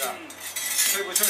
是脆不脆